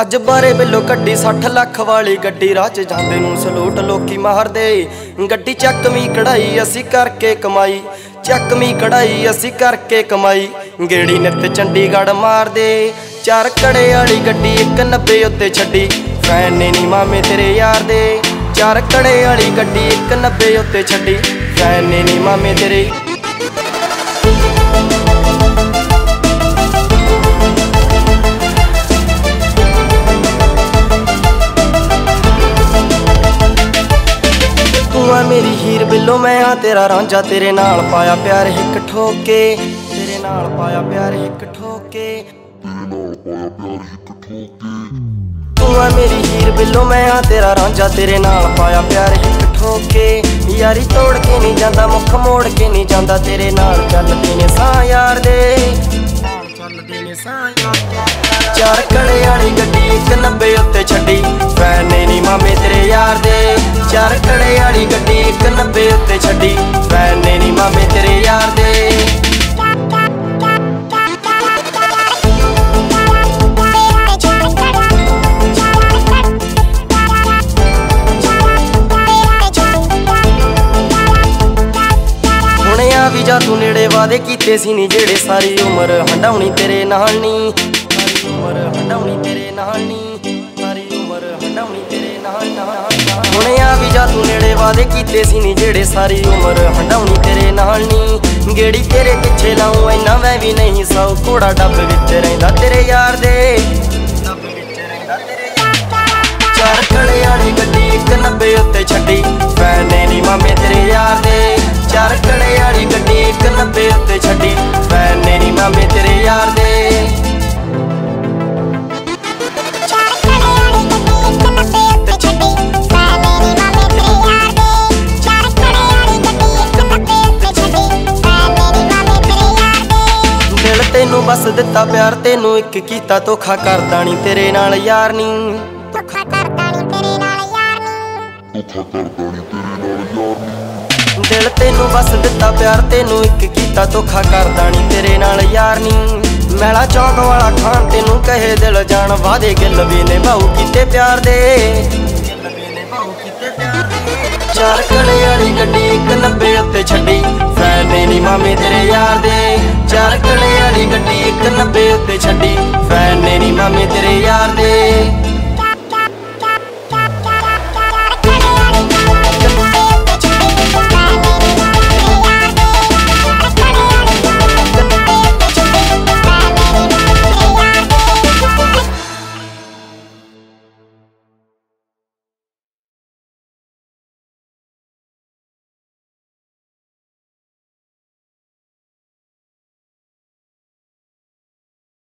ਅੱਜ ਬਾਰੇ ਬਿੱਲੋ ਗੱਡੀ 60 ਲੱਖ ਵਾਲੀ ਗੱਡੀ, ਰਾਹ 'ਚ ਜਾਂਦੇ ਨੂੰ ਸਲੂਟ ਲੋਕੀ ਮਾਰਦੇ। ਗੱਡੀ ਚੱਕਵੀਂ ਕਢਾਈ, ਅਸੀਂ ਕਰਕੇ ਕਮਾਈ। ਚੱਕਵੀਂ ਕਢਾਈ, ਅਸੀਂ ਕਰਕੇ ਕਮਾਈ। ਗੇੜੀ ਨਿੱਤ ਚੰਡੀਗੜ੍ਹ ਮਾਰਦੇ। ਚਾਰ ਕੜੇ ਵਾਲੀ ਗੱਡੀ 190 ਉੱਤੇ ਛੱਡੀ। ਫੈਨ ਨੇ ਨੀ ਮਾਮੇ ਤੇਰੇ ਯਾਰ ਦੇ ਚਾਰ ਕੜੇ ਵਾਲੀ ਗੱਡੀ 190 ਉੱਤੇ ਛੱਡੀ। ਫੈਨ ਨੇ ਨੀ ਮਾਮੇ ਤੇਰੇ ਤੂੰ ਆ ਮੇਰੀ ਹੀਰ ਬਿੱਲੋ, ਮੈਂ ਆ ਤੇਰਾ ਰਾਂਝਾ, ਤੇਰੇ ਨਾਲ ਪਾਇਆ ਪਿਆਰ ਹਿੱਕ ਠੋਕੇ, ਤੇਰੇ ਨਾਲ ਪਾਇਆ ਪਿਆਰ ਹਿੱਕ ਠੋਕੇ। ਤੂੰ ਆ ਮੇਰੀ ਹੀਰ ਬਿੱਲੋ, ਮੈਂ ਆ ਤੇਰਾ ਰਾਂਝਾ, ਤੇਰੇ ਨਾਲ ਪਾਇਆ ਪਿਆਰ ਹਿੱਕ ਠੋਕੇ। ਯਾਰੀ ਤੋੜ ਕੇ ਨਹੀਂ ਜਾਂਦਾ, ਮੁੱਖ ਮੋੜ ਕੇ ਨਹੀਂ ਜਾਂਦਾ, ਤੇਰੇ ਨਾਲ ਚੱਲਦੇ ਨੇ ਸਾਂ ਯਾਰ ਦੇ। ਚੱਲਦੇ ਨੇ ਸਾਹ ਯਾਰ ਚਾਰ ਕੜੇ ਵਾਲੀ ਗੱਡੀ 190 ਉੱਤੇ ਛੱਡੀ ਫੈਨ ਨਹੀਂ ਮਾਮੇ ਤੇਰੇ ਯਾਰ ਦੇ। ਵਾਲੀ ਗੱਡੀ 190 ਉੱਤੇ ਛੱਡੀ। ਫੈਨ ਨੇ ਨੀ ਮਾਮੇ ਤੇਰੇ ਯਾਰ ਦੇ। ਹੁਣ ਆ ਵੀ ਜਾ ਤੂੰ ਨੇੜੇ ਵਾਦੇ ਕੀਤੇ ਸੀ ਨੀ ਜਿਹੜੇ ਸਾਰੀ ਉਮਰ ਹੰਡਾਉਣੀ ਤੇਰੇ ਨਾਲ ਨੀ। ਸਾਰੀ ਉਮਰ ਹੰਡਾਉਣੀ ਤੇਰੇ ਨਾਲ ਨੀ। ਵਾਦੇ ਕੀਤੇ ਸੀ ਨੀ ਜਿਹੜੇ ਸਾਰੀ ਉਮਰ ਹੰਡਾਉਣੀ ਤੇਰੇ ਨਾਲ ਨੀ। ਗੇੜੀ ਤੇਰੇ ਪਿੱਛੇ ਲਾਉਂ ਐਨਾ ਮੈਂ ਵੀ ਨਹੀਂ ਸੌ। ਘੋੜਾ ਡੱਬ ਵਿੱਚ ਰਹਿੰਦਾ ਤੇਰੇ ਯਾਰ ਦੇ। ਰਹਿੰਦਾ ਤੇਰੇ ਚਾਰ ਕੜੇ ਵਾਲੀ ਗੱਡੀ 190 ਉੱਤੇ ਛੱਡੀ। ਫੈਨ ਨੀ ਮਾਮੇ ਤੇਰੇ ਯਾਰ ਦੇ। ਚਾਰ ਕੜੇ ਵਾਲੀ ਗੱਡੀ 190 ਉੱਤੇ ਤੈਨੂੰ ਬਸ ਦਿੱਤਾ ਪਿਆਰ ਤੈਨੂੰ ਇੱਕ ਕੀਤਾ ਧੋਖਾ ਕਰਦਾ ਨਹੀਂ ਤੇਰੇ ਨਾਲ ਯਾਰ ਨਹੀਂ ਧੋਖਾ ਕਰਦਾ ਨੀ ਤੇਰੇ ਨਾਲ ਯਾਰ ਨੀ। ਦਿਲ ਤੈਨੂੰ ਬਸ ਦਿੱਤਾ ਪਿਆਰ ਤੈਨੂੰ ਇੱਕ ਕੀਤਾ ਧੋਖਾ ਕਰਦਾ ਨਹੀਂ ਤੇਰੇ ਨਾਲ ਯਾਰ ਨਹੀਂ ਮੈਲਾ ਚੌਕ ਵਾਲਾ ਖਾਨ ਤੈਨੂੰ ਕਹੇ ਦਿਲ ਜਾਣ ਵਾਦੇ ਗਿੱਲ ਵੀ ਨੇ ਬਾਹੂ ਕੀਤੇ ਪਿਆਰ ਦੇ। ਗਿੱਲ ਵੀ ਨੇ ਬਾਹੂ ਕੀਤੇ ਪਿਆਰ ਦੇ ਚਾਰ ਕੜੇ ਵਾਲੀ ਗੱਡੀ 190 ਉੱਤੇ ਛੱਡੀ ਫੈਨ ਨੇ ਨੀ ਮਾਮੇ ਤੇਰੇ ਯਾਰ ਦੇ। ਚਾਰ 190 ਉੱਤੇ ਛੱਡੀ। ਫੈਨ ਨੇ ਨੀ ਮਾਮੇ ਤੇਰੇ ਯਾਰ ਦੇ